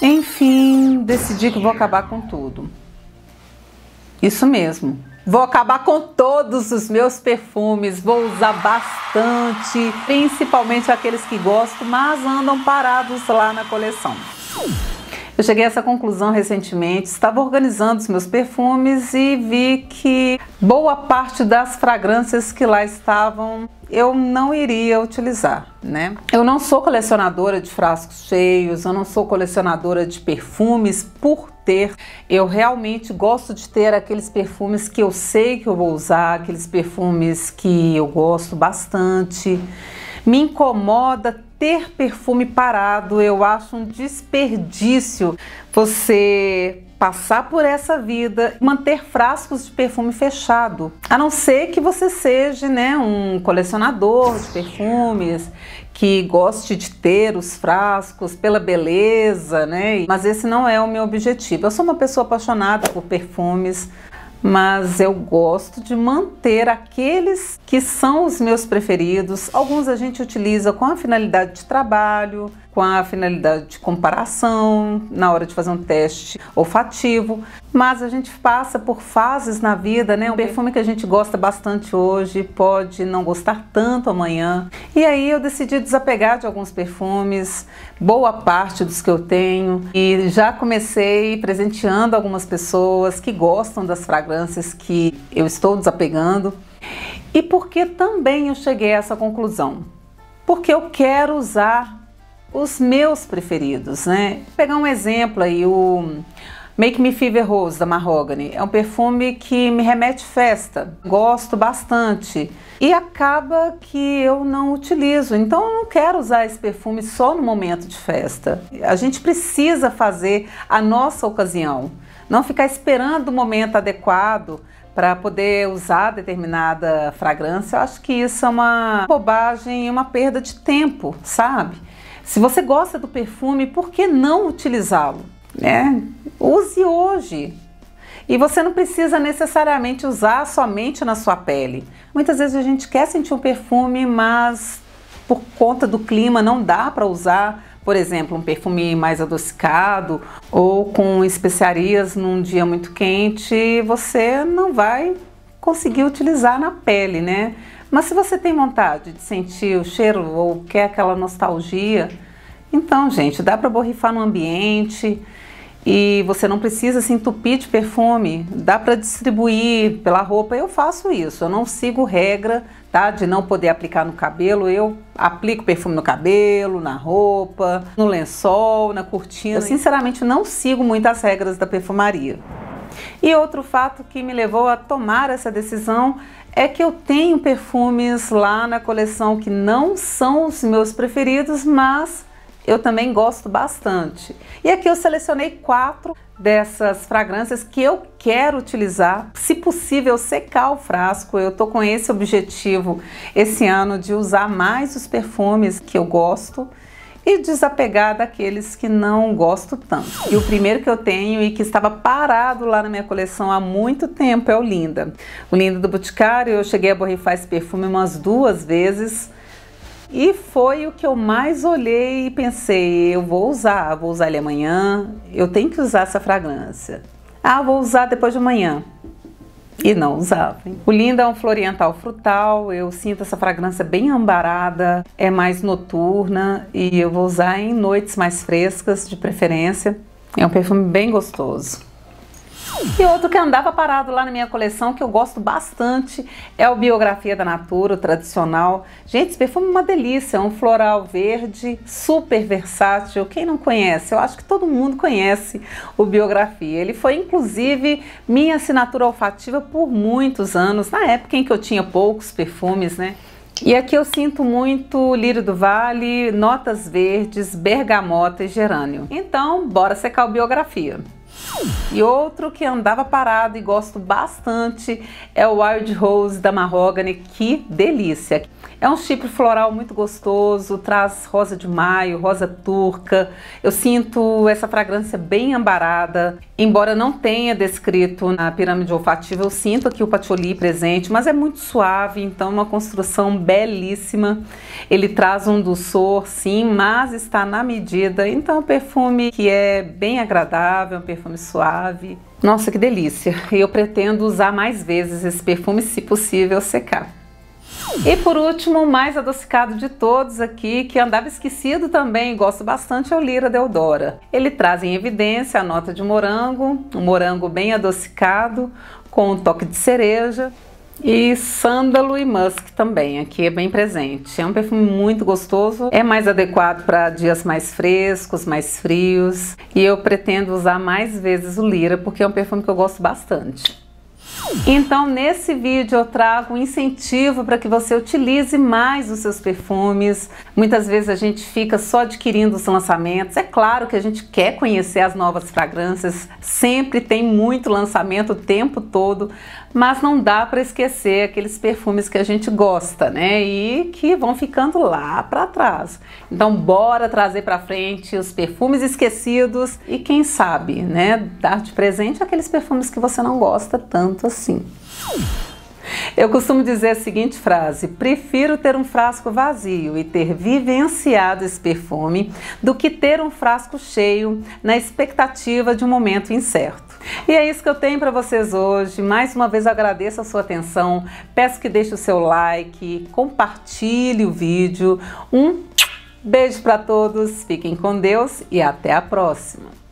Enfim, decidi que vou acabar com tudo. Isso mesmo. Vou acabar com todos os meus perfumes, vou usar bastante, principalmente aqueles que gosto, mas andam parados lá na coleção. Eu cheguei a essa conclusão recentemente, estava organizando os meus perfumes e vi que boa parte das fragrâncias que lá estavam eu não iria utilizar, né? Eu não sou colecionadora de frascos cheios, eu não sou colecionadora de perfumes por ter. Eu realmente gosto de ter aqueles perfumes que eu sei que eu vou usar, aqueles perfumes que eu gosto bastante. Me incomoda ter perfume parado, eu acho um desperdício você passar por essa vida, manter frascos de perfume fechado. A não ser que você seja, né, um colecionador de perfumes, que goste de ter os frascos pela beleza, né? Mas esse não é o meu objetivo. Eu sou uma pessoa apaixonada por perfumes, mas eu gosto de manter aqueles que são os meus preferidos. Alguns a gente utiliza com a finalidade de trabalho, com a finalidade de comparação, na hora de fazer um teste olfativo, mas a gente passa por fases na vida, né? Um perfume que a gente gosta bastante hoje pode não gostar tanto amanhã. E aí eu decidi desapegar de alguns perfumes, boa parte dos que eu tenho, e já comecei presenteando algumas pessoas que gostam das fragrâncias que eu estou desapegando. E por que também eu cheguei a essa conclusão? Porque eu quero usar os meus preferidos, né? Vou pegar um exemplo aí, o Make Me Fever Rose da Mahogany. É um perfume que me remete festa, gosto bastante. E acaba que eu não utilizo, então eu não quero usar esse perfume só no momento de festa. A gente precisa fazer a nossa ocasião, não ficar esperando o momento adequado para poder usar determinada fragrância. Eu acho que isso é uma bobagem, uma perda de tempo, sabe? Se você gosta do perfume, por que não utilizá-lo? Né? Use hoje. E você não precisa necessariamente usar somente na sua pele. Muitas vezes a gente quer sentir um perfume, mas por conta do clima não dá para usar, por exemplo, um perfume mais adocicado ou com especiarias num dia muito quente, você não vai conseguir utilizar na pele, né? Mas se você tem vontade de sentir o cheiro ou quer aquela nostalgia, então, gente, dá para borrifar no ambiente e você não precisa se entupir de perfume, dá para distribuir pela roupa. Eu faço isso, eu não sigo regra, tá, de não poder aplicar no cabelo. Eu aplico perfume no cabelo, na roupa, no lençol, na cortina. Eu sinceramente não sigo muitas regras da perfumaria. E outro fato que me levou a tomar essa decisão é que eu tenho perfumes lá na coleção que não são os meus preferidos, mas eu também gosto bastante. E aqui eu selecionei quatro dessas fragrâncias que eu quero utilizar, se possível secar o frasco. Eu tô com esse objetivo esse ano de usar mais os perfumes que eu gosto e desapegar daqueles que não gosto tanto. E o primeiro que eu tenho e que estava parado lá na minha coleção há muito tempo é o Linda. O Linda do Boticário, eu cheguei a borrifar esse perfume umas duas vezes e foi o que eu mais olhei e pensei, eu vou usar, vou usar ele amanhã, eu tenho que usar essa fragrância. Ah, vou usar depois de amanhã e não usava. O Linda é um floriental frutal, eu sinto essa fragrância bem ambarada, é mais noturna e eu vou usar em noites mais frescas, de preferência. É um perfume bem gostoso. E outro que andava parado lá na minha coleção, que eu gosto bastante, é o Biografia da Natura, o tradicional. Gente, esse perfume é uma delícia, é um floral verde, super versátil. Quem não conhece? Eu acho que todo mundo conhece o Biografia. Ele foi, inclusive, minha assinatura olfativa por muitos anos, na época em que eu tinha poucos perfumes, né? E aqui eu sinto muito lírio do vale, notas verdes, bergamota e gerânio. Então, bora secar o biografia. E outro que andava parado e gosto bastante é o Wild Rose da Mahogany, que delícia! É um chipre floral muito gostoso, traz rosa de maio, rosa turca. Eu sinto essa fragrância bem ambarada. Embora não tenha descrito na pirâmide olfativa, eu sinto aqui o patchouli presente, mas é muito suave, então uma construção belíssima. Ele traz um doçor, sim, mas está na medida. Então é um perfume que é bem agradável, um perfume suave. Nossa, que delícia! Eu pretendo usar mais vezes esse perfume, se possível, secar. E por último, mais adocicado de todos aqui, que andava esquecido também, gosto bastante, é o Lira Deodora. Ele traz em evidência a nota de morango, um morango bem adocicado, com um toque de cereja, e sândalo e musk também, aqui é bem presente. É um perfume muito gostoso, é mais adequado para dias mais frescos, mais frios. E eu pretendo usar mais vezes o Lira, porque é um perfume que eu gosto bastante. Então, nesse vídeo eu trago um incentivo para que você utilize mais os seus perfumes. Muitas vezes a gente fica só adquirindo os lançamentos. É claro que a gente quer conhecer as novas fragrâncias, sempre tem muito lançamento o tempo todo, mas não dá para esquecer aqueles perfumes que a gente gosta, né? E que vão ficando lá para trás. Então, bora trazer para frente os perfumes esquecidos e quem sabe, né, dar de presente aqueles perfumes que você não gosta tanto assim. Eu costumo dizer a seguinte frase: prefiro ter um frasco vazio e ter vivenciado esse perfume do que ter um frasco cheio na expectativa de um momento incerto. E é isso que eu tenho para vocês hoje. Mais uma vez agradeço a sua atenção. Peço que deixe o seu like, compartilhe o vídeo. Um beijo para todos, fiquem com Deus e até a próxima.